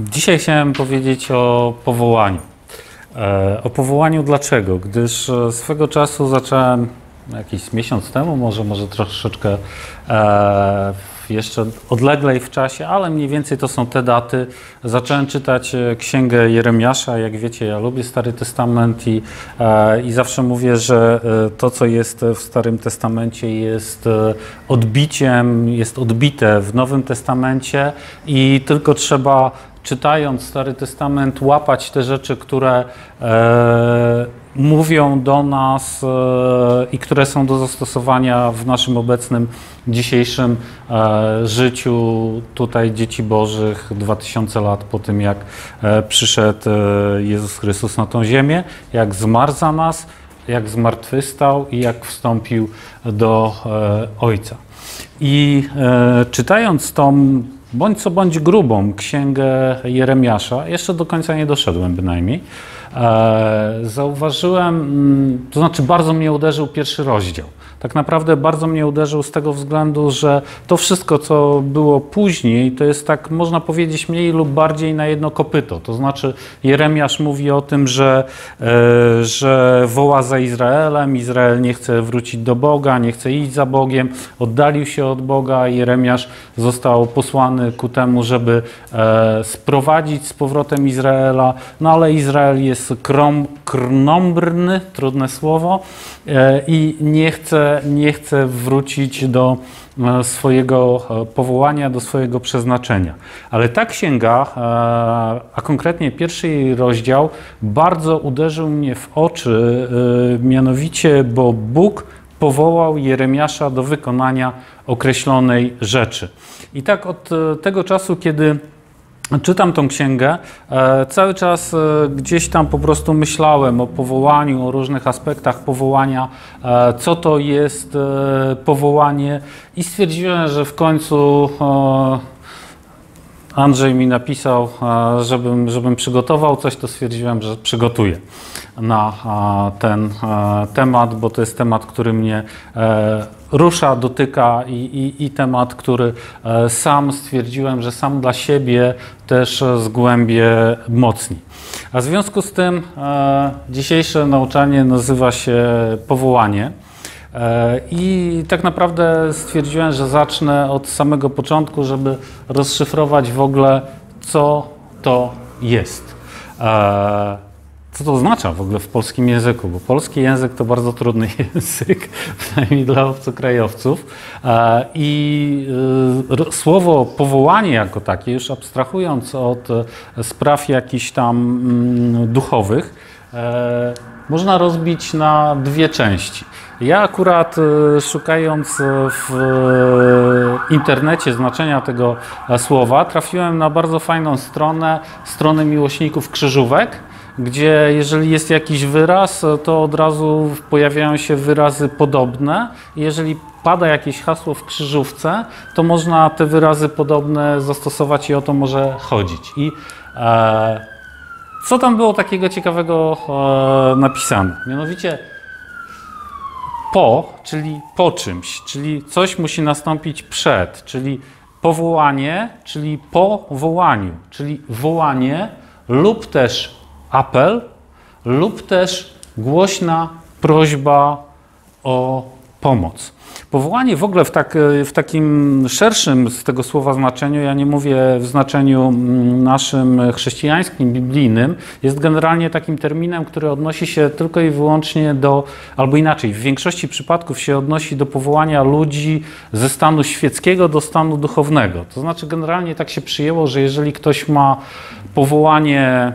Dzisiaj chciałem powiedzieć o powołaniu. E, o powołaniu dlaczego? Gdyż e, swego czasu zacząłem jakiś miesiąc temu, może, może troszeczkę e, jeszcze odleglej w czasie, ale mniej więcej to są te daty. Zacząłem czytać Księgę Jeremiasza. Jak wiecie, ja lubię Stary Testament i, i zawsze mówię, że to, co jest w Starym Testamencie, jest odbiciem, jest odbite w Nowym Testamencie i tylko trzeba czytając Stary Testament, łapać te rzeczy, które e, mówią do nas e, i które są do zastosowania w naszym obecnym, dzisiejszym e, życiu tutaj dzieci Bożych 2000 lat po tym, jak e, przyszedł e, Jezus Chrystus na tą ziemię, jak zmarł za nas, jak zmartwychwstał i jak wstąpił do e, Ojca. I czytając tą bądź co bądź grubą księgę Jeremiasza, jeszcze do końca nie doszedłem bynajmniej, e, zauważyłem, mm, to znaczy bardzo mnie uderzył pierwszy rozdział tak naprawdę bardzo mnie uderzył z tego względu, że to wszystko, co było później, to jest tak, można powiedzieć, mniej lub bardziej na jedno kopyto. To znaczy, Jeremiasz mówi o tym, że, e, że woła za Izraelem, Izrael nie chce wrócić do Boga, nie chce iść za Bogiem, oddalił się od Boga. Jeremiasz został posłany ku temu, żeby e, sprowadzić z powrotem Izraela, no ale Izrael jest krom, trudne słowo, e, i nie chce nie chce wrócić do e, swojego e, powołania, do swojego przeznaczenia. Ale ta księga, e, a konkretnie pierwszy jej rozdział, bardzo uderzył mnie w oczy, mianowicie, bo Bóg powołał Jeremiasza do wykonania określonej rzeczy. I tak od tego czasu, kiedy Czytam tą księgę, e, cały czas e, gdzieś tam po prostu myślałem o powołaniu, o różnych aspektach powołania, e, co to jest powołanie i stwierdziłem, że w końcu Andrzej mi napisał, żebym, żebym przygotował coś, to stwierdziłem, że przygotuję na ten temat, bo to jest temat, który mnie rusza, dotyka i, i, i, temat, który e, sam stwierdziłem, że sam dla siebie też zgłębię mocniej. A w związku z tym e, dzisiejsze nauczanie nazywa się powołanie. E, I tak naprawdę stwierdziłem, że zacznę od samego początku, żeby rozszyfrować w ogóle, co to jest co to oznacza w ogóle w polskim języku, bo polski język to bardzo trudny język, przynajmniej dla obcokrajowców. E, I e, słowo powołanie jako takie, już abstrahując od e, spraw jakichś tam mm, duchowych, można rozbić na dwie części. Ja akurat szukając w internecie znaczenia tego słowa, trafiłem na bardzo fajną stronę, stronę miłośników krzyżówek gdzie jeżeli jest jakiś wyraz, to od razu pojawiają się wyrazy podobne. Jeżeli pada jakieś hasło w krzyżówce, to można te wyrazy podobne zastosować i o to może chodzić. I e, co tam było takiego ciekawego e, napisane? Mianowicie po, czyli po czymś, czyli coś musi nastąpić przed, czyli powołanie, czyli po wołaniu, czyli wołanie lub też apel lub też głośna prośba o pomoc. Powołanie w ogóle w, tak, w, takim szerszym z tego słowa znaczeniu, ja nie mówię w znaczeniu mm, naszym chrześcijańskim, biblijnym, jest generalnie takim terminem, który odnosi się tylko i wyłącznie do, albo inaczej, w większości przypadków się odnosi do powołania ludzi ze stanu świeckiego do stanu duchownego. To znaczy, generalnie tak się przyjęło, że jeżeli ktoś ma powołanie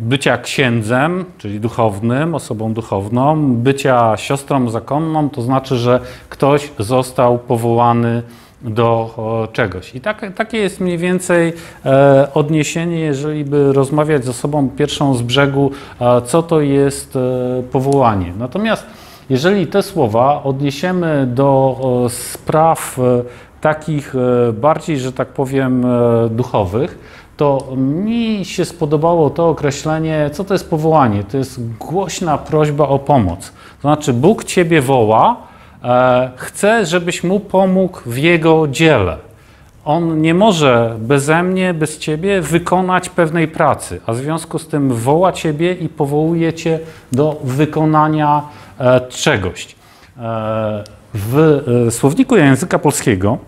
bycia księdzem, czyli duchownym, osobą duchowną, bycia siostrą zakonną, to znaczy, że ktoś został powołany do czegoś. I tak, takie jest mniej więcej e, odniesienie, jeżeli by rozmawiać z osobą pierwszą z brzegu, co to jest e, powołanie. Natomiast jeżeli te słowa odniesiemy do spraw e, takich bardziej, że tak powiem, duchowych, to mi się spodobało to określenie, co to jest powołanie. To jest głośna prośba o pomoc. To znaczy, Bóg Ciebie woła, e, chce, żebyś mu pomógł w jego dziele. on nie może beze mnie, bez ciebie wykonać pewnej pracy, a w związku z tym woła ciebie i powołuje cię do wykonania e, czegoś. E, w e, słowniku języka polskiego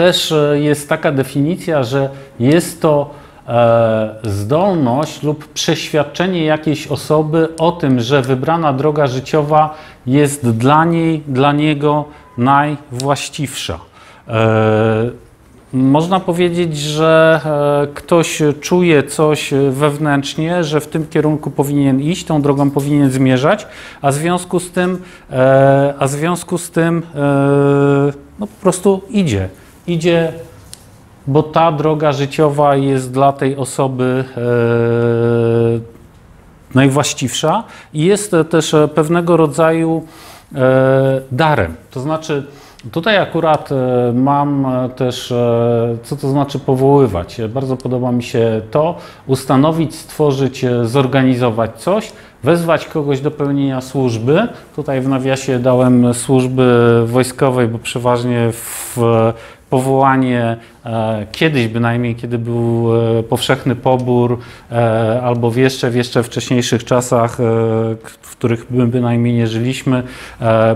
też e, jest taka definicja, że jest to e, zdolność lub przeświadczenie jakiejś osoby o tym, że wybrana droga życiowa jest dla niej, dla niego najwłaściwsza. E, Można powiedzieć, że ktoś czuje coś wewnętrznie, że w tym kierunku powinien iść, tą drogą powinien zmierzać, a w związku z tym, a w związku z tym no po prostu idzie. Idzie, bo ta droga życiowa jest dla tej osoby e, najwłaściwsza i jest też pewnego rodzaju e, darem. To znaczy, tutaj akurat e, mam też, co to znaczy powoływać. Bardzo podoba mi się to, ustanowić, stworzyć, zorganizować coś, wezwać kogoś do pełnienia służby. Tutaj w nawiasie dałem służby wojskowej, bo przeważnie w powołanie e, kiedyś bynajmniej, kiedy był e, powszechny pobór, e, albo w jeszcze, w jeszcze wcześniejszych czasach, w których my bynajmniej nie żyliśmy,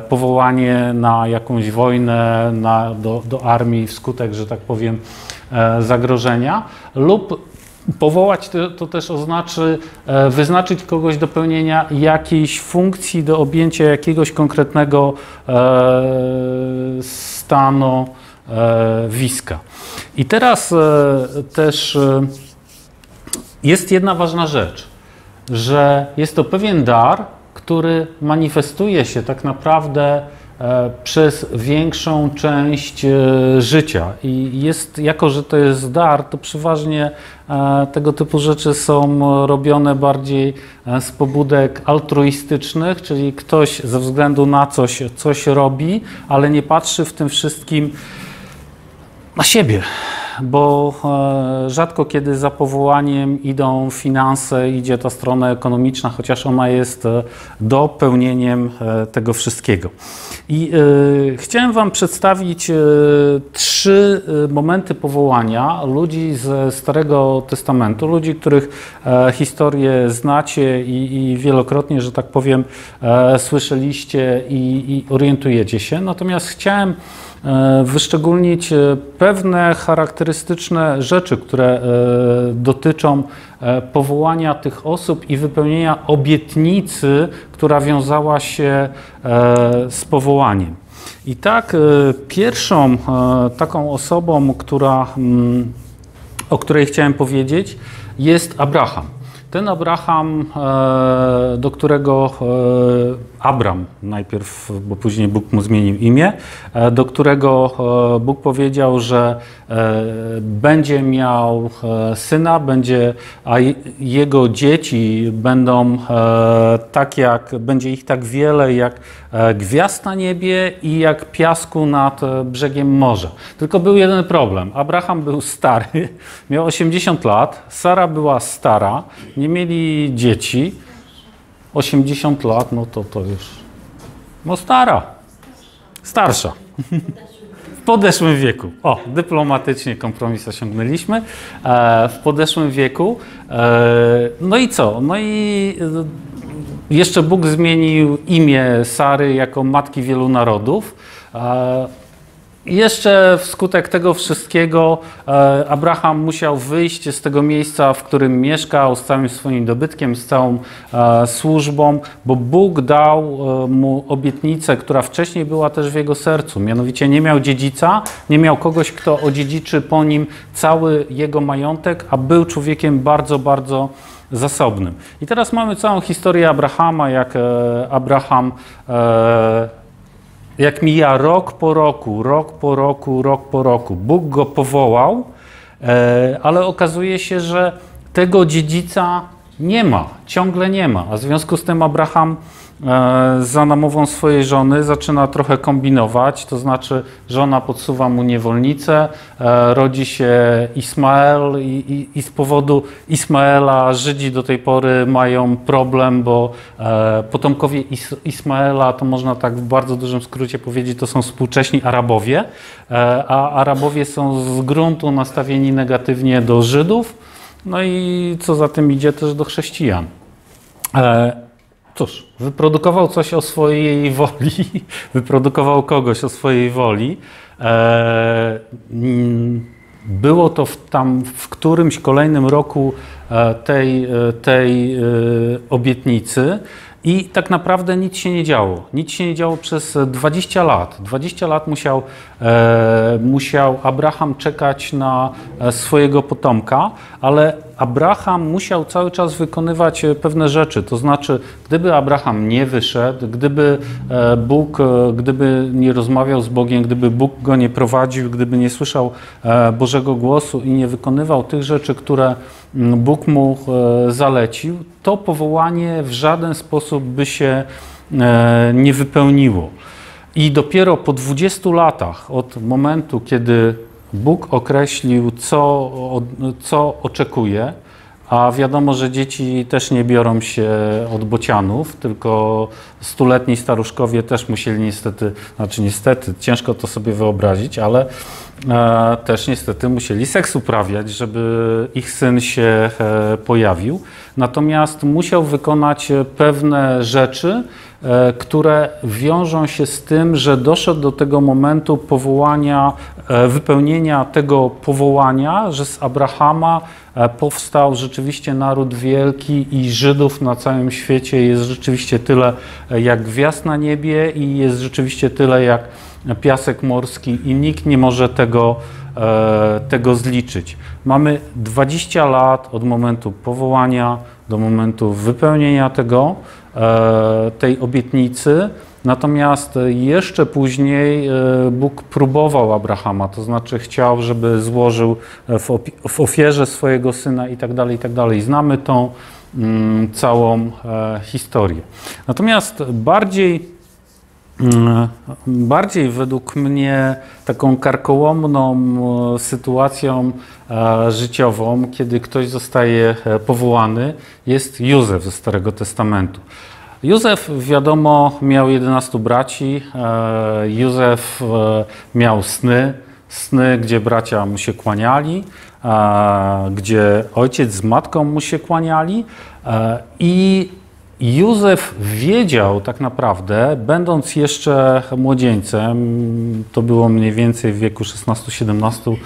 powołanie na jakąś wojnę, na, do, do armii wskutek, że tak powiem, zagrożenia, lub Powołać to, to też oznaczy wyznaczyć kogoś do pełnienia jakiejś funkcji, do objęcia jakiegoś konkretnego stanu wiska. I teraz e, też e, jest jedna ważna rzecz, że jest to pewien dar, który manifestuje się tak naprawdę e, przez większą część e, życia. I jest, jako że to jest dar, to przeważnie e, tego typu rzeczy są robione bardziej e, z pobudek altruistycznych, czyli ktoś ze względu na coś, coś robi, ale nie patrzy w tym wszystkim na siebie, bo e, rzadko kiedy za powołaniem idą finanse, idzie ta strona ekonomiczna, chociaż ona jest e, dopełnieniem e, tego wszystkiego. I chciałem Wam przedstawić trzy momenty powołania ludzi ze Starego Testamentu, ludzi, których historię znacie i, wielokrotnie, że tak powiem, słyszeliście i, orientujecie się. Natomiast chciałem wyszczególnić e, pewne charakterystyczne rzeczy, które e, dotyczą e, powołania tych osób i wypełnienia obietnicy, która wiązała się e, z powołaniem. I tak e, pierwszą e, taką osobą, która, mm, o której chciałem powiedzieć, jest Abraham. Ten Abraham, e, do którego e, Abram najpierw, bo później Bóg mu zmienił imię, e, do którego Bóg powiedział, że będzie miał syna, będzie, a je- jego dzieci będą tak jak, będzie ich tak wiele jak gwiazd na niebie i jak piasku nad e, brzegiem morza. Tylko był jeden problem. Abraham był stary, miał 80 lat, Sara była stara, nie mieli dzieci. 80 lat, no to to już. No stara. Starsza. W podeszłym wieku. O, dyplomatycznie kompromis osiągnęliśmy. E, w podeszłym wieku. E, no i co? No i e, jeszcze Bóg zmienił imię Sary jako matki wielu narodów. E, jeszcze wskutek tego wszystkiego e, Abraham musiał wyjść z tego miejsca, w którym mieszkał, z całym swoim dobytkiem, z całą e, służbą, bo Bóg dał mu obietnicę, która wcześniej była też w jego sercu. Mianowicie nie miał dziedzica, nie miał kogoś, kto odziedziczy po nim cały jego majątek, a był człowiekiem bardzo, bardzo zasobnym. I teraz mamy całą historię Abrahama, jak e, Abraham e, jak mija rok po roku, rok po roku, rok po roku, Bóg go powołał, e, ale okazuje się, że tego dziedzica nie ma, ciągle nie ma. A w związku z tym Abraham za namową swojej żony zaczyna trochę kombinować, to znaczy żona podsuwa mu niewolnicę, e, rodzi się Ismael i, i, i z powodu Ismaela Żydzi do tej pory mają problem, bo e, potomkowie Is Ismaela, to można tak w bardzo dużym skrócie powiedzieć, to są współcześni Arabowie, a Arabowie są z gruntu nastawieni negatywnie do Żydów, no i co za tym idzie też do chrześcijan. Cóż, wyprodukował coś o swojej woli, wyprodukował kogoś o swojej woli. E, mm, było to w, tam w którymś kolejnym roku e, tej, e, tej obietnicy. I tak naprawdę nic się nie działo. Nic się nie działo przez 20 lat. 20 lat musiał, musiał Abraham czekać na swojego potomka, ale Abraham musiał cały czas wykonywać e, pewne rzeczy. To znaczy, gdyby Abraham nie wyszedł, gdyby e, Bóg, gdyby nie rozmawiał z Bogiem, gdyby Bóg go nie prowadził, gdyby nie słyszał Bożego głosu i nie wykonywał tych rzeczy, które Bóg mu zalecił, to powołanie w żaden sposób by się e, nie wypełniło. I dopiero po 20 latach od momentu, kiedy Bóg określił, co, co oczekuje, a wiadomo, że dzieci też nie biorą się od bocianów, tylko stuletni staruszkowie też musieli niestety, znaczy niestety, ciężko to sobie wyobrazić, ale e, też niestety musieli seks uprawiać, żeby ich syn się e, pojawił. Natomiast musiał wykonać pewne rzeczy, e, które wiążą się z tym, że doszedł do tego momentu powołania, e, wypełnienia tego powołania, że z Abrahama e, powstał rzeczywiście naród wielki i Żydów na całym świecie. Jest rzeczywiście tyle jak gwiazd na niebie i jest rzeczywiście tyle jak piasek morski i nikt nie może tego, e, tego zliczyć. Mamy 20 lat od momentu powołania do momentu wypełnienia tego, e, tej obietnicy. Natomiast jeszcze później e, Bóg próbował Abrahama, to znaczy chciał, żeby złożył w ofierze swojego syna i tak dalej, i tak dalej. Znamy tą mm, całą historię. Natomiast bardziej bardziej według mnie taką karkołomną e, sytuacją e, życiową, kiedy ktoś zostaje e, powołany, jest Józef ze Starego Testamentu. Józef, wiadomo, miał 11 braci. Józef miał sny, sny, gdzie bracia mu się kłaniali, gdzie ojciec z matką mu się kłaniali i Józef wiedział tak naprawdę, będąc jeszcze młodzieńcem, to było mniej więcej w wieku 16-17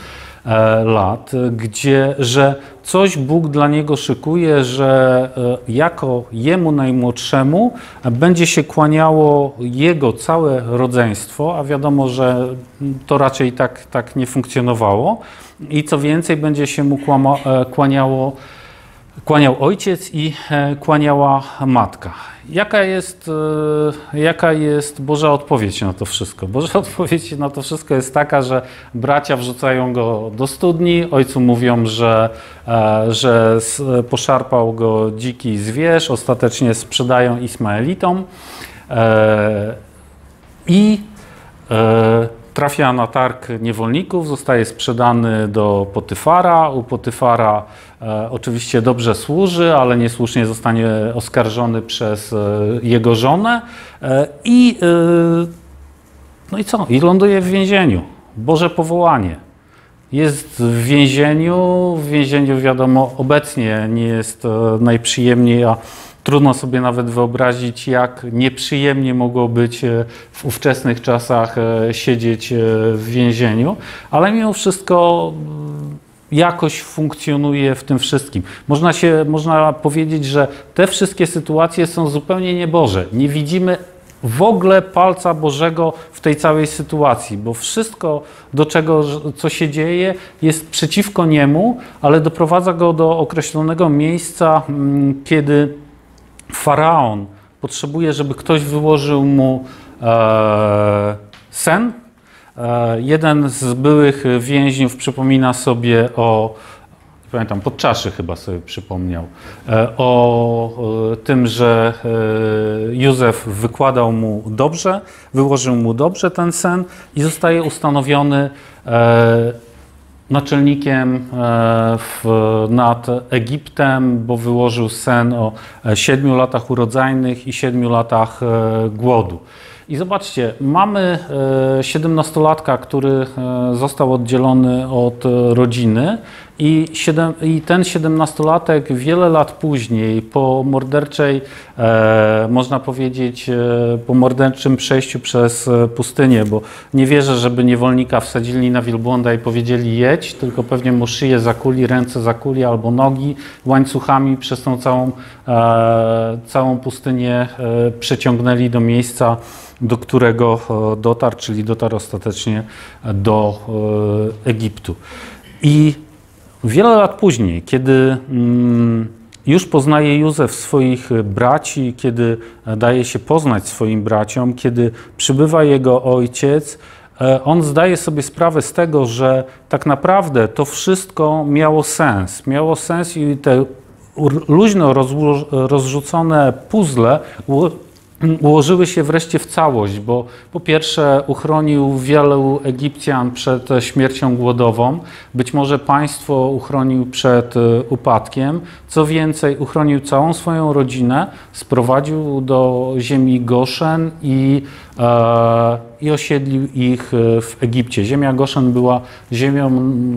e, lat, gdzie, że coś Bóg dla niego szykuje, że e, jako jemu najmłodszemu będzie się kłaniało jego całe rodzeństwo, a wiadomo, że to raczej tak, tak nie funkcjonowało. I co więcej, będzie się mu e, kłaniało Kłaniał ojciec i e, kłaniała matka. Jaka jest, e, jaka jest Boża odpowiedź na to wszystko? Boża odpowiedź na to wszystko jest taka, że bracia wrzucają go do studni, ojcu mówią, że, e, że poszarpał go dziki zwierz, ostatecznie sprzedają Ismaelitom i trafia na targ niewolników, zostaje sprzedany do Potyfara. U Potyfara e, oczywiście dobrze służy, ale niesłusznie zostanie oskarżony przez e, jego żonę e, i, e, no i co? I ląduje w więzieniu. Boże powołanie. Jest w więzieniu, w więzieniu wiadomo obecnie nie jest e, najprzyjemniej, a Trudno sobie nawet wyobrazić, jak nieprzyjemnie mogło być e, w ówczesnych czasach e, siedzieć e, w więzieniu, ale mimo wszystko mm, jakoś funkcjonuje w tym wszystkim. Można, się, można powiedzieć, że te wszystkie sytuacje są zupełnie nieboże. Nie widzimy w ogóle palca Bożego w tej całej sytuacji, bo wszystko, do czego, co się dzieje, jest przeciwko niemu, ale doprowadza go do określonego miejsca, mm, kiedy faraon potrzebuje, żeby ktoś wyłożył mu e, sen. E, jeden z byłych więźniów przypomina sobie o pamiętam, Podczaszy chyba sobie przypomniał, e, o e, tym, że e, Józef wykładał mu dobrze, wyłożył mu dobrze ten sen i zostaje ustanowiony naczelnikiem w, nad Egiptem, bo wyłożył sen o siedmiu latach urodzajnych i siedmiu latach głodu. I zobaczcie, mamy 17-latka, który został oddzielony od rodziny i, siedem, I, ten siedemnastolatek wiele lat później, po morderczej, e, można powiedzieć, e, po morderczym przejściu przez e, pustynię, bo nie wierzę, żeby niewolnika wsadzili na wielbłąda i powiedzieli jedź, tylko pewnie mu szyję zakuli, ręce zakuli albo nogi łańcuchami przez tą całą, e, całą pustynię e, przeciągnęli do miejsca, do którego e, dotarł, czyli dotarł ostatecznie do Egiptu. I Wiele lat później, kiedy mm, już poznaje Józef swoich braci, kiedy daje się poznać swoim braciom, kiedy przybywa jego ojciec, e, on zdaje sobie sprawę z tego, że tak naprawdę to wszystko miało sens. Miało sens i te luźno rozrzucone puzzle ułożyły się wreszcie w całość, bo po pierwsze uchronił wielu Egipcjan przed śmiercią głodową, być może państwo uchronił przed e, upadkiem, co więcej uchronił całą swoją rodzinę, sprowadził do ziemi Goszen i i osiedlił ich e, w Egipcie. Ziemia Goszen była ziemią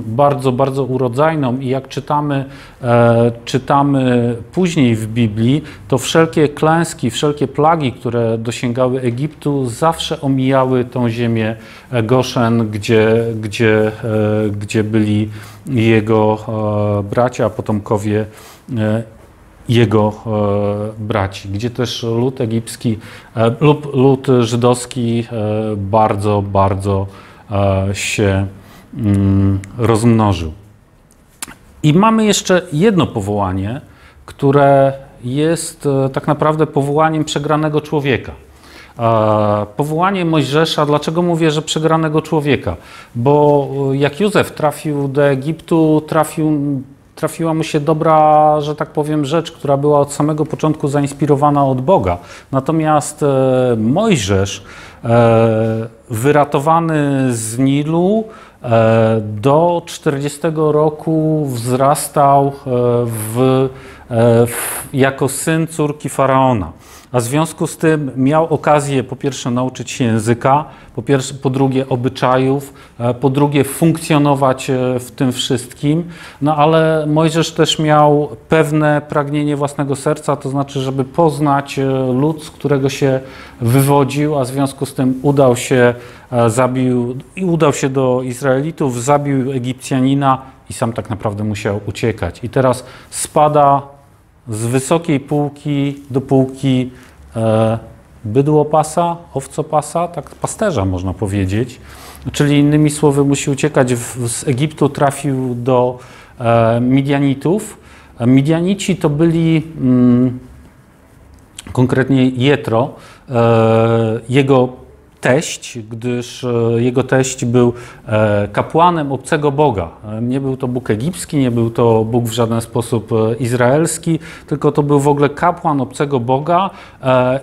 bardzo, bardzo urodzajną i jak czytamy, e, czytamy później w Biblii, to wszelkie klęski, wszelkie plagi, które dosięgały Egiptu, zawsze omijały tą ziemię e, Goszen, gdzie, gdzie, e, gdzie byli jego e, bracia, potomkowie e, jego e, braci, gdzie też lud egipski e, lub lud żydowski e, bardzo, bardzo się mm, rozmnożył. I mamy jeszcze jedno powołanie, które jest tak naprawdę powołaniem przegranego człowieka. Powołanie Mojżesza, dlaczego mówię, że przegranego człowieka? Bo jak Józef trafił do Egiptu, trafił trafiła mu się dobra, że tak powiem, rzecz, która była od samego początku zainspirowana od Boga. Natomiast e, Mojżesz, e, wyratowany z Nilu, e, do 40 roku wzrastał w, w, jako syn córki faraona a w związku z tym miał okazję po pierwsze nauczyć się języka, po, pierwsze, po drugie obyczajów, e, po drugie funkcjonować e, w tym wszystkim, no ale Mojżesz też miał pewne pragnienie własnego serca, to znaczy, żeby poznać e, lud, z którego się wywodził, a w związku z tym udał się, zabił udał się do Izraelitów, zabił Egipcjanina i sam tak naprawdę musiał uciekać. I teraz spada z wysokiej półki do półki e, bydłopasa, owcopasa, tak pasterza można powiedzieć. Czyli innymi słowy musi uciekać w, z Egiptu, trafił do e, Midianitów. Midianici to byli mm, konkretnie Jetro, e, jego teść, gdyż e, jego teść był e, kapłanem obcego Boga. E, nie był to Bóg egipski, nie był to Bóg w żaden sposób izraelski, tylko to był w ogóle kapłan obcego Boga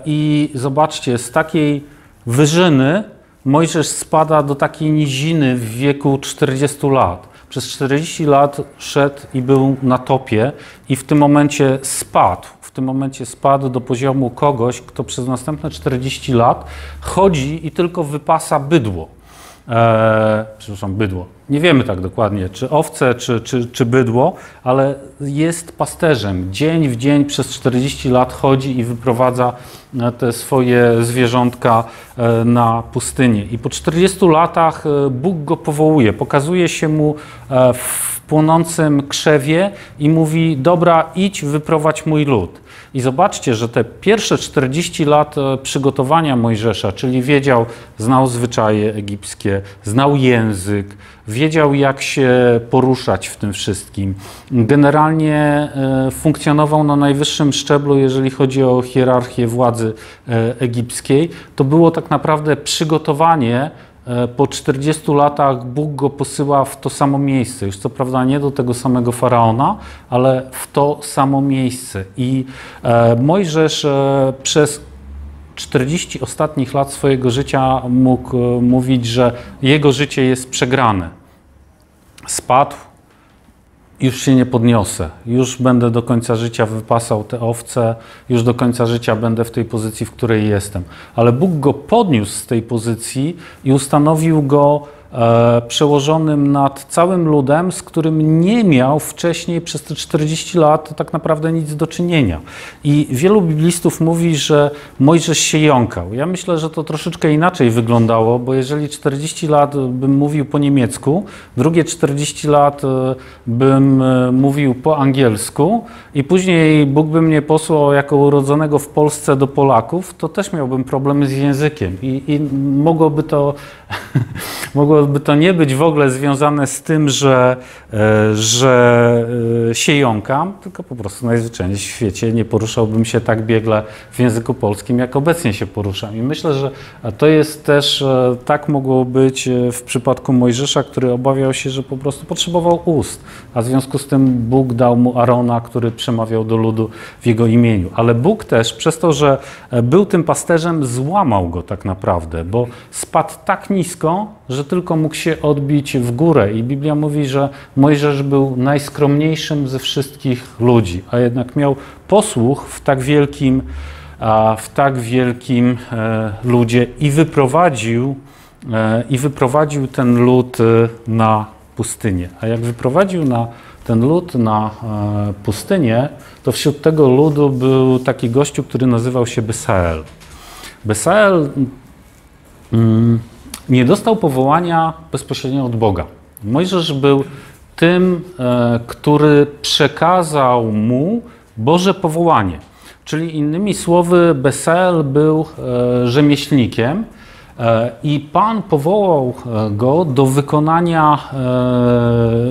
i zobaczcie, z takiej wyżyny Mojżesz spada do takiej niziny w wieku 40 lat. Przez 40 lat szedł i był na topie i w tym momencie spadł tym momencie spadł do poziomu kogoś, kto przez następne 40 lat chodzi i tylko wypasa bydło. Eee, przepraszam, bydło. Nie wiemy tak dokładnie, czy owce, czy, czy, czy bydło, ale jest pasterzem. Dzień w dzień przez 40 lat chodzi i wyprowadza e, te swoje zwierzątka e, na pustynię. I po 40 latach e, Bóg go powołuje, pokazuje się mu w płonącym krzewie i mówi: Dobra, idź, wyprowadź mój lud. I zobaczcie, że te pierwsze 40 lat e, przygotowania Mojżesza, czyli wiedział, znał zwyczaje egipskie, znał język, wiedział jak się poruszać w tym wszystkim. Generalnie e, funkcjonował na najwyższym szczeblu, jeżeli chodzi o hierarchię władzy e, egipskiej. To było tak naprawdę przygotowanie po 40 latach Bóg go posyła w to samo miejsce. Już co prawda nie do tego samego faraona, ale w to samo miejsce. I e, Mojżesz e, przez 40 ostatnich lat swojego życia mógł mówić, że jego życie jest przegrane. Spadł, już się nie podniosę, już będę do końca życia wypasał te owce, już do końca życia będę w tej pozycji, w której jestem. Ale Bóg go podniósł z tej pozycji i ustanowił go przełożonym nad całym ludem, z którym nie miał wcześniej przez te 40 lat tak naprawdę nic do czynienia. I wielu biblistów mówi, że Mojżesz się jąkał. Ja myślę, że to troszeczkę inaczej wyglądało, bo jeżeli 40 lat bym mówił po niemiecku, drugie 40 lat e, bym e, mówił po angielsku i później Bóg by mnie posłał jako urodzonego w Polsce do Polaków, to też miałbym problemy z językiem i, i mogłoby to mogłoby to nie być w ogóle związane z tym, że, e, że e, się jąkam, tylko po prostu najzwyczajniej w świecie nie poruszałbym się tak biegle w języku polskim, jak obecnie się poruszam. I myślę, że to jest też, e, tak mogło być w przypadku Mojżesza, który obawiał się, że po prostu potrzebował ust, a w związku z tym Bóg dał mu Arona, który przemawiał do ludu w jego imieniu. Ale Bóg też, przez to, że był tym pasterzem, złamał go tak naprawdę, bo spadł tak nisko, że tylko mógł się odbić w górę. I Biblia mówi, że Mojżesz był najskromniejszym ze wszystkich ludzi, a jednak miał posłuch w tak wielkim, w tak wielkim e, ludzie i wyprowadził, e, i wyprowadził ten lud e, na pustynię. A jak wyprowadził na ten lud na pustynię, to wśród tego ludu był taki gościu, który nazywał się Besael. Besael mm, nie dostał powołania bezpośrednio od Boga. Mojżesz był tym, e, który przekazał mu Boże powołanie. Czyli innymi słowy, Besel był e, rzemieślnikiem e, i Pan powołał go do wykonania,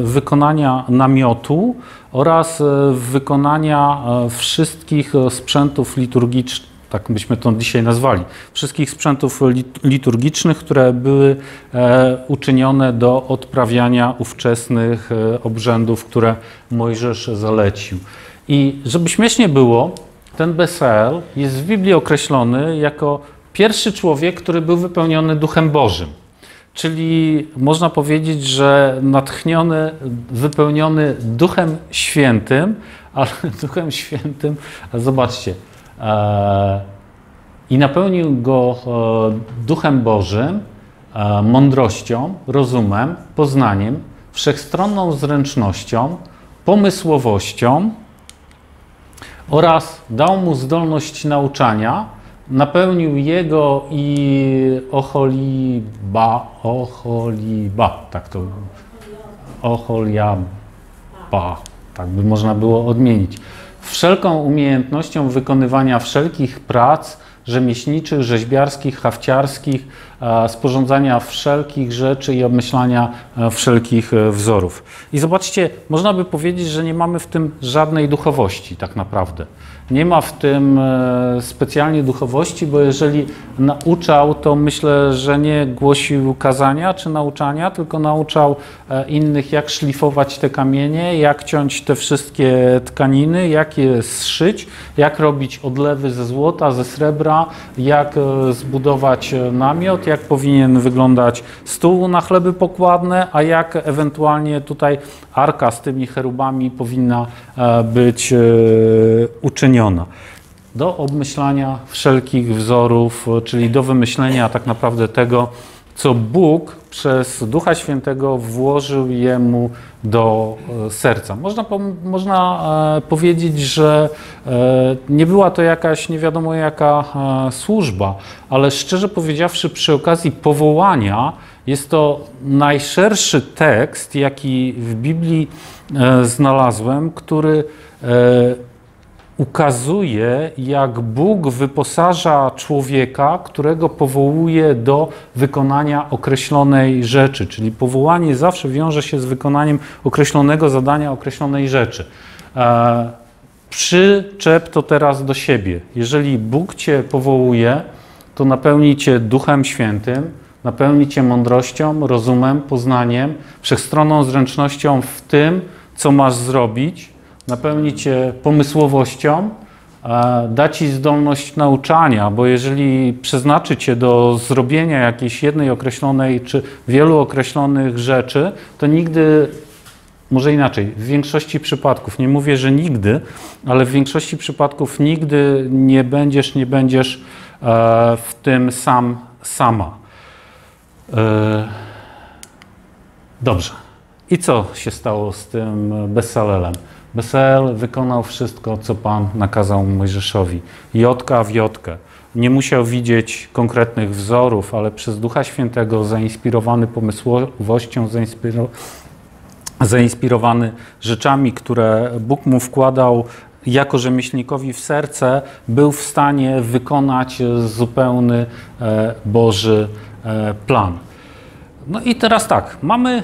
wykonania namiotu oraz wykonania wszystkich sprzętów liturgicznych tak byśmy to dzisiaj nazwali, wszystkich sprzętów liturgicznych, które były e, uczynione do odprawiania ówczesnych e, obrzędów, które Mojżesz zalecił. I żeby śmiesznie było, ten Besel jest w Biblii określony jako pierwszy człowiek, który był wypełniony Duchem Bożym. Czyli można powiedzieć, że natchniony, wypełniony Duchem Świętym, ale Duchem Świętym, zobaczcie, i napełnił go e, Duchem Bożym, e, mądrością, rozumem, poznaniem, wszechstronną zręcznością, pomysłowością oraz dał mu zdolność nauczania, napełnił jego i Ocholiba, Ocholiba, tak to Ocholiaba, tak by można było odmienić wszelką umiejętnością wykonywania wszelkich prac rzemieślniczych, rzeźbiarskich, hafciarskich, sporządzania wszelkich rzeczy i obmyślania e, wszelkich e, wzorów. I zobaczcie, można by powiedzieć, że nie mamy w tym żadnej duchowości tak naprawdę. Nie ma w tym e, specjalnie duchowości, bo jeżeli nauczał, to myślę, że nie głosił kazania czy nauczania, tylko nauczał e, innych, jak szlifować te kamienie, jak ciąć te wszystkie tkaniny, jak je zszyć, jak robić odlewy ze złota, ze srebra, jak e, zbudować namiot, jak powinien wyglądać stół na chleby pokładne, a jak ewentualnie tutaj arka z tymi cherubami powinna być uczyniona do obmyślania wszelkich wzorów, czyli do wymyślenia tak naprawdę tego, co Bóg przez Ducha Świętego włożył jemu do e, serca. Można, można e, powiedzieć, że e, nie była to jakaś nie wiadomo jaka służba, ale szczerze powiedziawszy, przy okazji powołania jest to najszerszy tekst, jaki w Biblii znalazłem, który ukazuje, jak Bóg wyposaża człowieka, którego powołuje do wykonania określonej rzeczy. Czyli powołanie zawsze wiąże się z wykonaniem określonego zadania, określonej rzeczy. E, przyczep to teraz do siebie. Jeżeli Bóg Cię powołuje, to napełni Cię Duchem Świętym, napełni cię mądrością, rozumem, poznaniem, wszechstronną zręcznością w tym, co masz zrobić, napełni cię pomysłowością, da ci zdolność nauczania, bo jeżeli przeznaczy cię do zrobienia jakiejś jednej określonej czy wielu określonych rzeczy, to nigdy może inaczej, w większości przypadków, nie mówię, że nigdy, ale w większości przypadków nigdy nie będziesz, nie będziesz e, w tym sam, sama. E, dobrze. I co się stało z tym Besalelem? Besel wykonał wszystko, co Pan nakazał Mojżeszowi. Jotka w jotkę. Nie musiał widzieć konkretnych wzorów, ale przez Ducha Świętego, zainspirowany pomysłowością, zainspirowany rzeczami, które Bóg mu wkładał jako rzemieślnikowi w serce, był w stanie wykonać zupełny e, Boży plan. No i teraz tak, mamy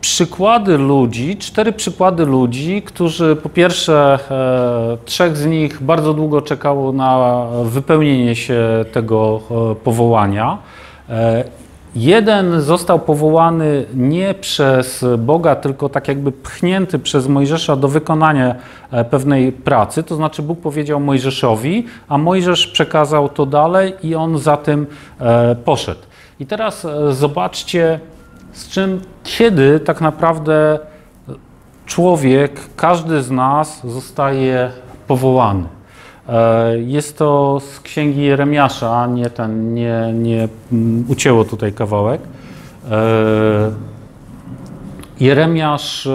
przykłady ludzi, cztery przykłady ludzi, którzy po pierwsze, e, trzech z nich bardzo długo czekało na wypełnienie się tego powołania. Jeden został powołany nie przez Boga, tylko tak jakby pchnięty przez Mojżesza do wykonania e, pewnej pracy. To znaczy Bóg powiedział Mojżeszowi, a Mojżesz przekazał to dalej i on za tym e, poszedł. I teraz e, zobaczcie, z czym, kiedy tak naprawdę człowiek, każdy z nas zostaje powołany. E, jest to z księgi Jeremiasza, nie ten, nie, nie mm, ucięło tutaj kawałek. E, Jeremiasz,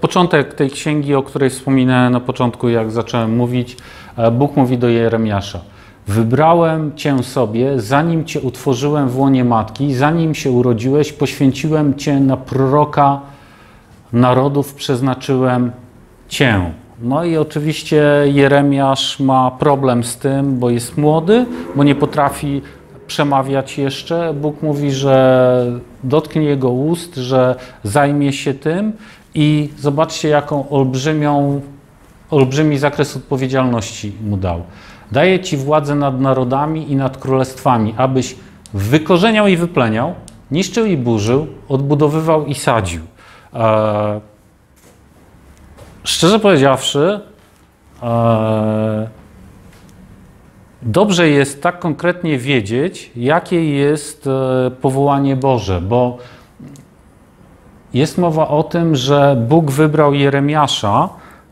początek tej księgi, o której wspominałem na początku, jak zacząłem mówić, Bóg mówi do Jeremiasza. Wybrałem Cię sobie, zanim Cię utworzyłem w łonie matki, zanim się urodziłeś, poświęciłem Cię na proroka narodów, przeznaczyłem Cię. No i oczywiście Jeremiasz ma problem z tym, bo jest młody, bo nie potrafi przemawiać jeszcze. Bóg mówi, że dotknie jego ust, że zajmie się tym i zobaczcie, jaką olbrzymią, olbrzymi zakres odpowiedzialności mu dał. Daje ci władzę nad narodami i nad królestwami, abyś wykorzeniał i wypleniał, niszczył i burzył, odbudowywał i sadził. E, szczerze powiedziawszy, e, dobrze jest tak konkretnie wiedzieć, jakie jest e, powołanie Boże, bo jest mowa o tym, że Bóg wybrał Jeremiasza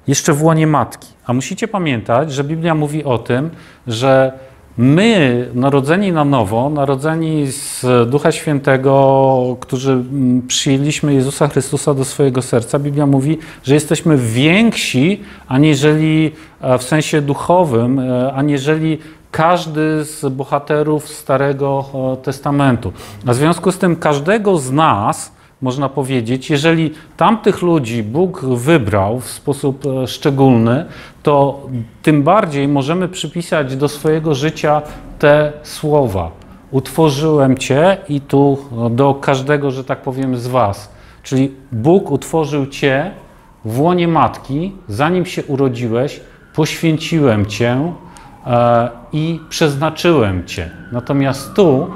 jeszcze w łonie matki. A musicie pamiętać, że Biblia mówi o tym, że My, narodzeni na nowo, narodzeni z Ducha Świętego, którzy mm, przyjęliśmy Jezusa Chrystusa do swojego serca, Biblia mówi, że jesteśmy więksi, aniżeli e, w sensie duchowym, e, aniżeli każdy z bohaterów Starego e, Testamentu. A w związku z tym każdego z nas, można powiedzieć, jeżeli tamtych ludzi Bóg wybrał w sposób e, szczególny, to tym bardziej możemy przypisać do swojego życia te słowa. Utworzyłem Cię i tu do każdego, że tak powiem, z Was. Czyli Bóg utworzył Cię w łonie matki, zanim się urodziłeś, poświęciłem Cię e, i przeznaczyłem Cię. Natomiast tu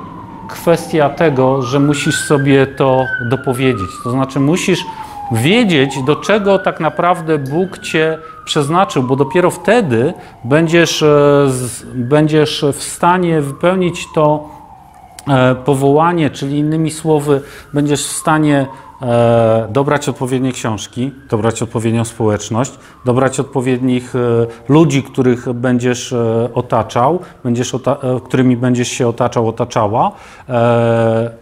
kwestia tego, że musisz sobie to dopowiedzieć. To znaczy, musisz wiedzieć, do czego tak naprawdę Bóg cię przeznaczył, bo dopiero wtedy będziesz, e, będziesz w stanie wypełnić to e, powołanie, czyli innymi słowy, będziesz w stanie dobrać odpowiednie książki, dobrać odpowiednią społeczność, dobrać odpowiednich e, ludzi, których będziesz e, otaczał, będziesz ota e, którymi będziesz się otaczał, otaczała,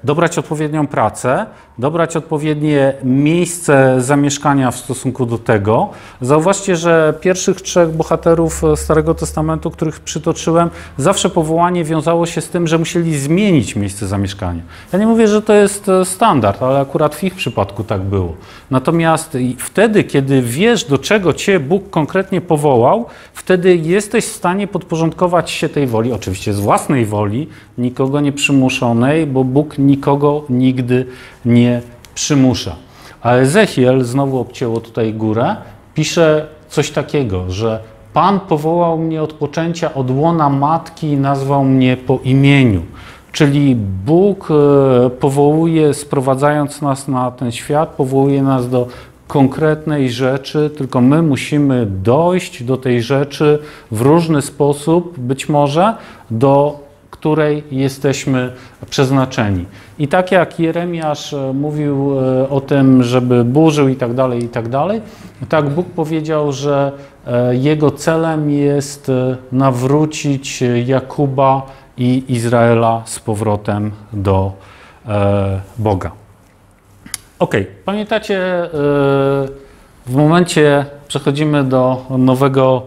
dobrać odpowiednią pracę, dobrać odpowiednie miejsce zamieszkania w stosunku do tego. Zauważcie, że pierwszych trzech bohaterów Starego Testamentu, których przytoczyłem, zawsze powołanie wiązało się z tym, że musieli zmienić miejsce zamieszkania. Ja nie mówię, że to jest standard, ale akurat w ich przypadku tak było. Natomiast wtedy, kiedy wiesz, do czego cię Bóg konkretnie powołał, wtedy jesteś w stanie podporządkować się tej woli, oczywiście z własnej woli, nikogo nie przymuszonej, bo Bóg nikogo nigdy nie przymusza. A Ezechiel, znowu obcięło tutaj górę, pisze coś takiego, że Pan powołał mnie od poczęcia od łona matki i nazwał mnie po imieniu. Czyli Bóg e, powołuje, sprowadzając nas na ten świat, powołuje nas do konkretnej rzeczy, tylko my musimy dojść do tej rzeczy w różny sposób, być może do której jesteśmy przeznaczeni. I tak jak Jeremiasz e, mówił e, o tym, żeby burzył i tak dalej, i tak dalej, tak Bóg powiedział, że e, jego celem jest nawrócić Jakuba i Izraela z powrotem do Boga. Ok, pamiętacie, w momencie przechodzimy do nowego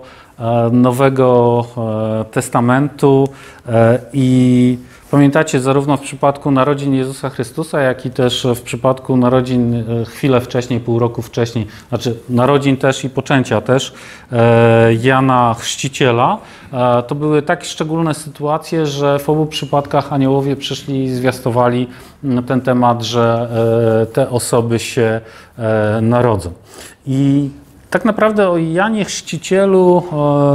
Nowego e, Testamentu e, i pamiętacie zarówno w przypadku narodzin Jezusa Chrystusa, jak i też w przypadku narodzin chwilę wcześniej, pół roku wcześniej, znaczy narodzin też i poczęcia też Jana Chrzciciela, to były tak szczególne sytuacje, że w obu przypadkach aniołowie przyszli i zwiastowali ten temat, że te osoby się narodzą. I tak naprawdę o Janie Chrzcicielu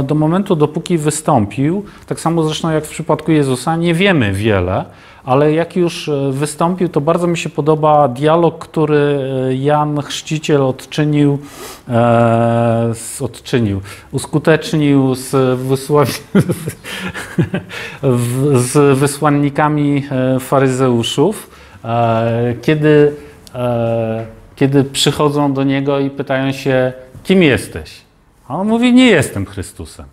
do momentu, dopóki wystąpił, tak samo zresztą jak w przypadku Jezusa, nie wiemy wiele, ale jak już e, wystąpił, to bardzo mi się podoba dialog, który e, Jan Chrzciciel odczynił, e, odczynił uskutecznił z, z wysłannikami e, faryzeuszów, e, kiedy, e, kiedy przychodzą do niego i pytają się, kim jesteś? A on mówi, nie jestem Chrystusem.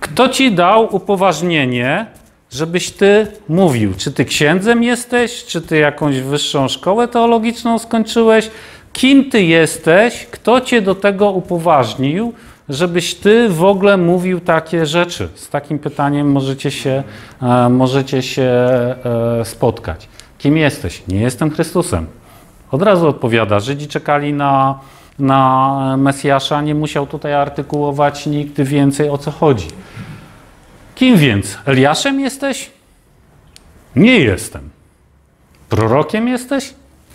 Kto ci dał upoważnienie, żebyś ty mówił? Czy ty księdzem jesteś? Czy ty jakąś wyższą szkołę teologiczną skończyłeś? Kim ty jesteś? Kto cię do tego upoważnił, żebyś ty w ogóle mówił takie rzeczy? Z takim pytaniem możecie się, e, możecie się e, spotkać. Kim jesteś? Nie jestem Chrystusem. Od razu odpowiada. Żydzi czekali na na Mesjasza, nie musiał tutaj artykułować nigdy więcej o co chodzi. Kim więc? Eliaszem jesteś? Nie jestem. Prorokiem jesteś?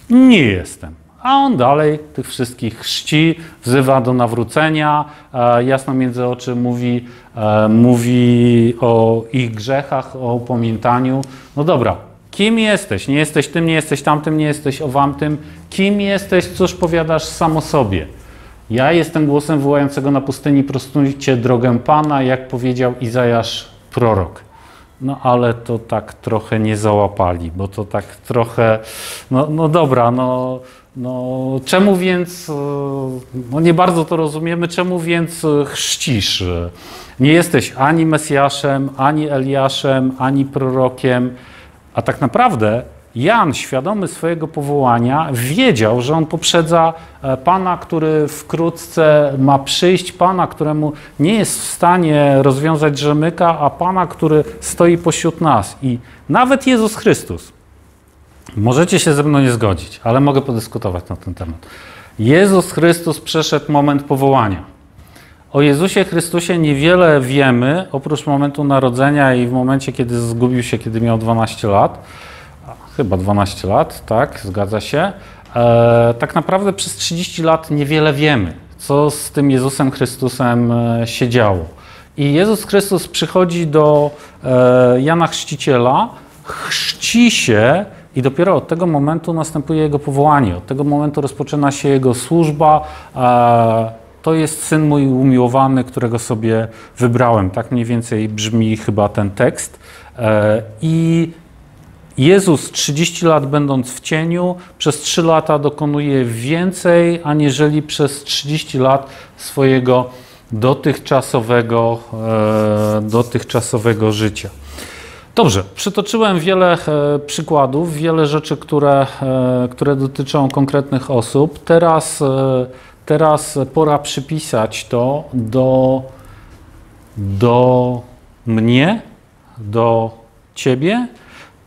Nie jestem. A on dalej tych wszystkich chrzci, wzywa do nawrócenia, e, jasno między oczy mówi, e, mówi o ich grzechach, o upamiętaniu. No dobra, Kim jesteś? Nie jesteś tym, nie jesteś tamtym, nie jesteś owamtym. Kim jesteś? Cóż powiadasz sam o sobie? Ja jestem głosem wołającego na pustyni, prostujcie drogę Pana, jak powiedział Izajasz prorok. No ale to tak trochę nie załapali, bo to tak trochę, no, no dobra, no, no czemu więc, no nie bardzo to rozumiemy, czemu więc chrzcisz? Nie jesteś ani Mesjaszem, ani Eliaszem, ani prorokiem, a tak naprawdę Jan, świadomy swojego powołania, wiedział, że on poprzedza e, Pana, który wkrótce ma przyjść, Pana, któremu nie jest w stanie rozwiązać rzemyka, a Pana, który stoi pośród nas. I nawet Jezus Chrystus, możecie się ze mną nie zgodzić, ale mogę podyskutować na ten temat. Jezus Chrystus przeszedł moment powołania. O Jezusie Chrystusie niewiele wiemy, oprócz momentu narodzenia i w momencie, kiedy zgubił się, kiedy miał 12 lat. Chyba 12 lat, tak, zgadza się. E, tak naprawdę przez 30 lat niewiele wiemy, co z tym Jezusem Chrystusem e, się działo. I Jezus Chrystus przychodzi do e, Jana Chrzciciela, chrzci się i dopiero od tego momentu następuje jego powołanie. Od tego momentu rozpoczyna się jego służba. E, to jest syn mój umiłowany, którego sobie wybrałem. Tak mniej więcej brzmi chyba ten tekst. E, I Jezus 30 lat będąc w cieniu, przez 3 lata dokonuje więcej, aniżeli przez 30 lat swojego dotychczasowego, e, dotychczasowego życia. Dobrze, przytoczyłem wiele e, przykładów, wiele rzeczy, które, które dotyczą konkretnych osób. Teraz Teraz pora przypisać to do, do mnie, do ciebie,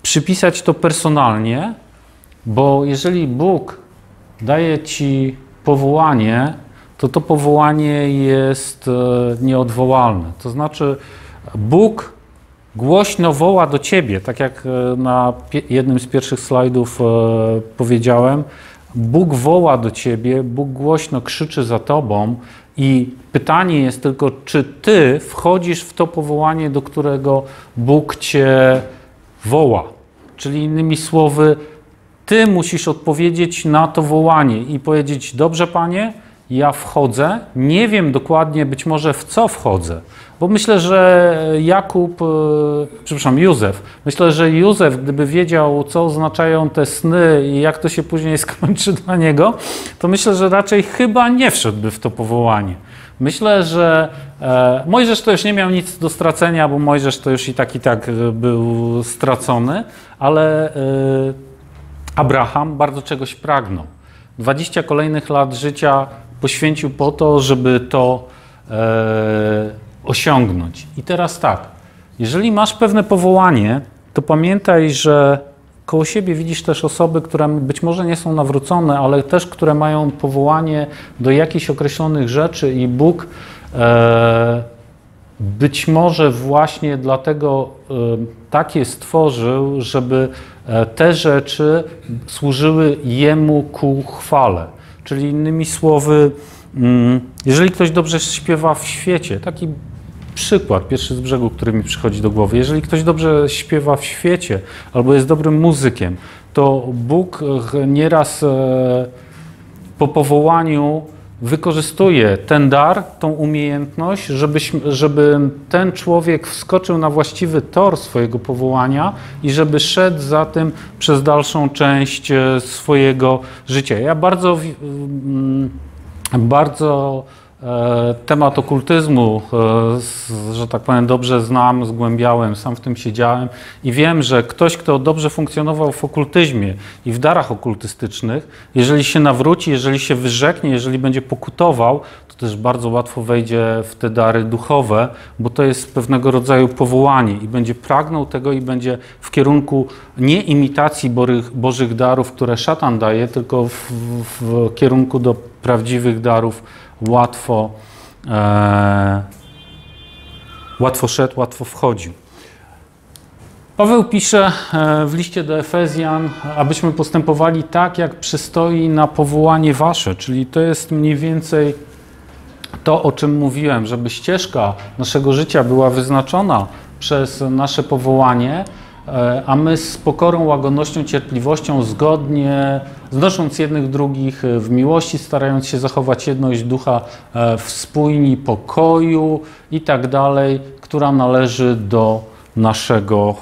przypisać to personalnie, bo jeżeli Bóg daje ci powołanie, to to powołanie jest e, nieodwołalne. To znaczy, Bóg głośno woła do ciebie, tak jak e, na jednym z pierwszych slajdów e, powiedziałem, Bóg woła do ciebie, Bóg głośno krzyczy za tobą i pytanie jest tylko, czy ty wchodzisz w to powołanie, do którego Bóg cię woła. Czyli innymi słowy, ty musisz odpowiedzieć na to wołanie i powiedzieć: Dobrze, panie, ja wchodzę, nie wiem dokładnie być może w co wchodzę, bo myślę, że Jakub, e, przepraszam, Józef, myślę, że Józef, gdyby wiedział, co oznaczają te sny i jak to się później skończy dla niego, to myślę, że raczej chyba nie wszedłby w to powołanie. Myślę, że e, Mojżesz to już nie miał nic do stracenia, bo Mojżesz to już i tak i tak e, był stracony, ale Abraham bardzo czegoś pragnął. 20 kolejnych lat życia poświęcił po to, żeby to e, osiągnąć. I teraz tak, jeżeli masz pewne powołanie, to pamiętaj, że koło siebie widzisz też osoby, które być może nie są nawrócone, ale też które mają powołanie do jakichś określonych rzeczy i Bóg e, być może właśnie dlatego e, takie stworzył, żeby e, te rzeczy służyły Jemu ku chwale. Czyli innymi słowy, mm, jeżeli ktoś dobrze śpiewa w świecie, taki przykład, pierwszy z brzegu, który mi przychodzi do głowy, jeżeli ktoś dobrze śpiewa w świecie albo jest dobrym muzykiem, to Bóg nieraz e, po powołaniu wykorzystuje ten dar, tą umiejętność, żeby, żeby ten człowiek wskoczył na właściwy tor swojego powołania i żeby szedł za tym przez dalszą część e, swojego życia. Ja bardzo, mm, bardzo temat okultyzmu, e, że tak powiem, dobrze znam, zgłębiałem, sam w tym siedziałem i wiem, że ktoś, kto dobrze funkcjonował w okultyzmie i w darach okultystycznych, jeżeli się nawróci, jeżeli się wyrzeknie, jeżeli będzie pokutował, to też bardzo łatwo wejdzie w te dary duchowe, bo to jest pewnego rodzaju powołanie i będzie pragnął tego i będzie w kierunku nie imitacji bożych darów, które szatan daje, tylko w, w kierunku do prawdziwych darów łatwo, e, łatwo szedł, łatwo wchodził. Paweł pisze e, w liście do Efezjan, abyśmy postępowali tak, jak przystoi na powołanie wasze, czyli to jest mniej więcej to, o czym mówiłem, żeby ścieżka naszego życia była wyznaczona przez nasze powołanie, a my z pokorą, łagodnością, cierpliwością, zgodnie, znosząc jednych drugich w miłości, starając się zachować jedność ducha e, w spójni pokoju i tak dalej, która należy do naszego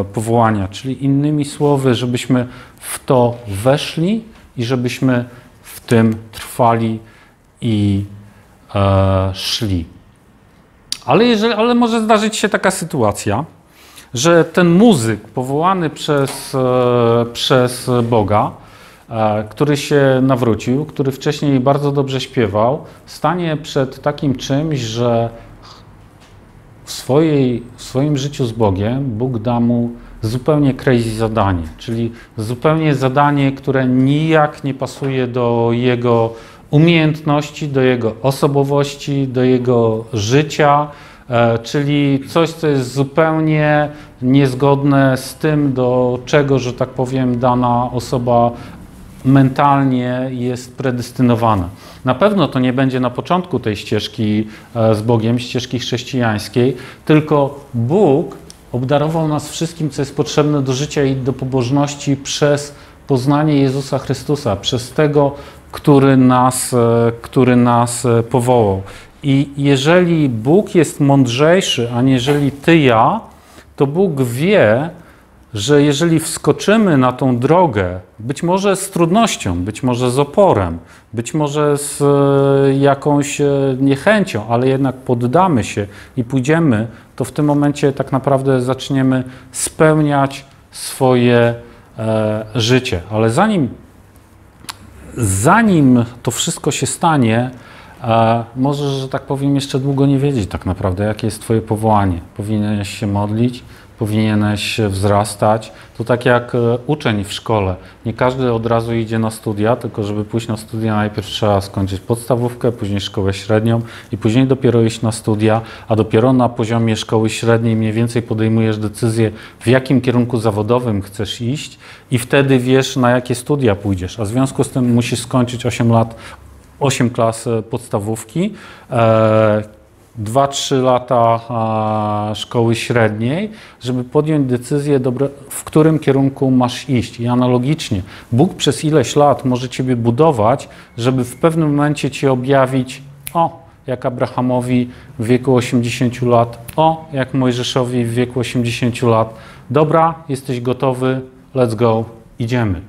e, powołania. Czyli innymi słowy, żebyśmy w to weszli i żebyśmy w tym trwali i e, szli. Ale, jeżeli, ale może zdarzyć się taka sytuacja, że ten muzyk powołany przez, e, przez Boga, e, który się nawrócił, który wcześniej bardzo dobrze śpiewał, stanie przed takim czymś, że w, swojej, w swoim życiu z Bogiem Bóg da mu zupełnie crazy zadanie, czyli zupełnie zadanie, które nijak nie pasuje do jego umiejętności, do jego osobowości, do jego życia, czyli coś, co jest zupełnie niezgodne z tym, do czego, że tak powiem, dana osoba mentalnie jest predestynowana. Na pewno to nie będzie na początku tej ścieżki e, z Bogiem, ścieżki chrześcijańskiej, tylko Bóg obdarował nas wszystkim, co jest potrzebne do życia i do pobożności przez poznanie Jezusa Chrystusa, przez tego, który nas, e, który nas powołał. I jeżeli Bóg jest mądrzejszy, aniżeli ty, ja, to Bóg wie, że jeżeli wskoczymy na tą drogę, być może z trudnością, być może z oporem, być może z e, jakąś e, niechęcią, ale jednak poddamy się i pójdziemy, to w tym momencie tak naprawdę zaczniemy spełniać swoje e, życie. Ale zanim, zanim to wszystko się stanie, możesz, że tak powiem, jeszcze długo nie wiedzieć tak naprawdę, jakie jest Twoje powołanie. Powinieneś się modlić, powinieneś wzrastać. To tak jak e, uczeń w szkole. Nie każdy od razu idzie na studia, tylko żeby pójść na studia najpierw trzeba skończyć podstawówkę, później szkołę średnią i później dopiero iść na studia, a dopiero na poziomie szkoły średniej mniej więcej podejmujesz decyzję, w jakim kierunku zawodowym chcesz iść i wtedy wiesz, na jakie studia pójdziesz. A w związku z tym musisz skończyć 8 lat 8 klas e, podstawówki. E, 2-3 lata a, szkoły średniej, żeby podjąć decyzję, dobre, w którym kierunku masz iść. I analogicznie, Bóg przez ileś lat może Ciebie budować, żeby w pewnym momencie Ci objawić, o, jak Abrahamowi w wieku 80 lat, o, jak Mojżeszowi w wieku 80 lat. Dobra, jesteś gotowy, let's go, idziemy.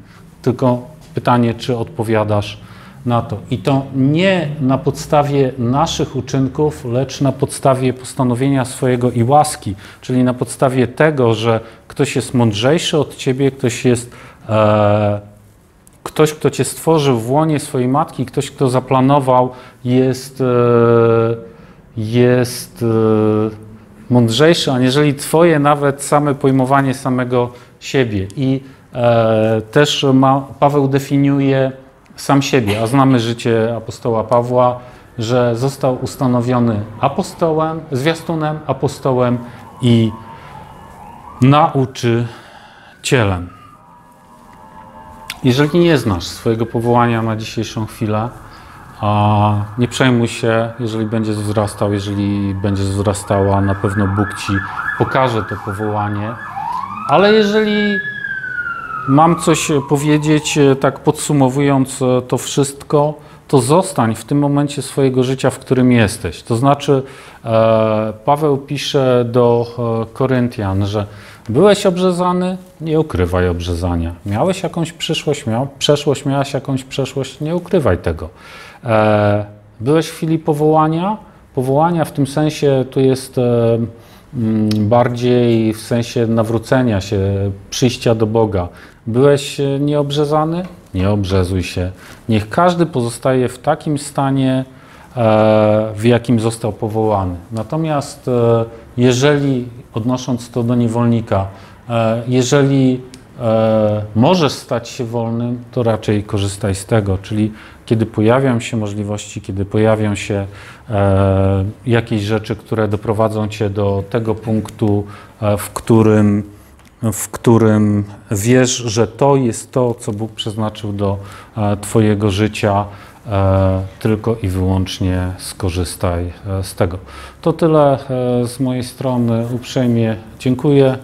Tylko pytanie, czy odpowiadasz na to. I to nie na podstawie naszych uczynków, lecz na podstawie postanowienia swojego i łaski, czyli na podstawie tego, że ktoś jest mądrzejszy od ciebie, ktoś jest. E, ktoś, kto cię stworzył w łonie swojej matki, ktoś, kto zaplanował, jest, e, jest e, mądrzejszy, aniżeli twoje nawet same pojmowanie samego siebie. I e, też ma, Paweł definiuje sam siebie, a znamy życie apostoła Pawła, że został ustanowiony apostołem, zwiastunem, apostołem i nauczycielem. Jeżeli nie znasz swojego powołania na dzisiejszą chwilę, a nie przejmuj się, jeżeli będziesz wzrastał, jeżeli będziesz wzrastała, na pewno Bóg ci pokaże to powołanie. Ale jeżeli mam coś powiedzieć, tak podsumowując to wszystko, to zostań w tym momencie swojego życia, w którym jesteś. To znaczy, e, Paweł pisze do e, Koryntian, że byłeś obrzezany, nie ukrywaj obrzezania. Miałeś jakąś przyszłość, miał, przeszłość, miałaś jakąś przeszłość, nie ukrywaj tego. E, byłeś w chwili powołania. Powołania w tym sensie to jest bardziej w sensie nawrócenia się, przyjścia do Boga. Byłeś nieobrzezany? Nie obrzezuj się. Niech każdy pozostaje w takim stanie, w jakim został powołany. Natomiast jeżeli, odnosząc to do niewolnika, jeżeli możesz stać się wolnym, to raczej korzystaj z tego, czyli kiedy pojawią się możliwości, kiedy pojawią się jakieś rzeczy, które doprowadzą cię do tego punktu, w którym w którym wiesz, że to jest to, co Bóg przeznaczył do e, Twojego życia, e, tylko i wyłącznie skorzystaj e, z tego. To tyle z mojej strony. Uprzejmie dziękuję.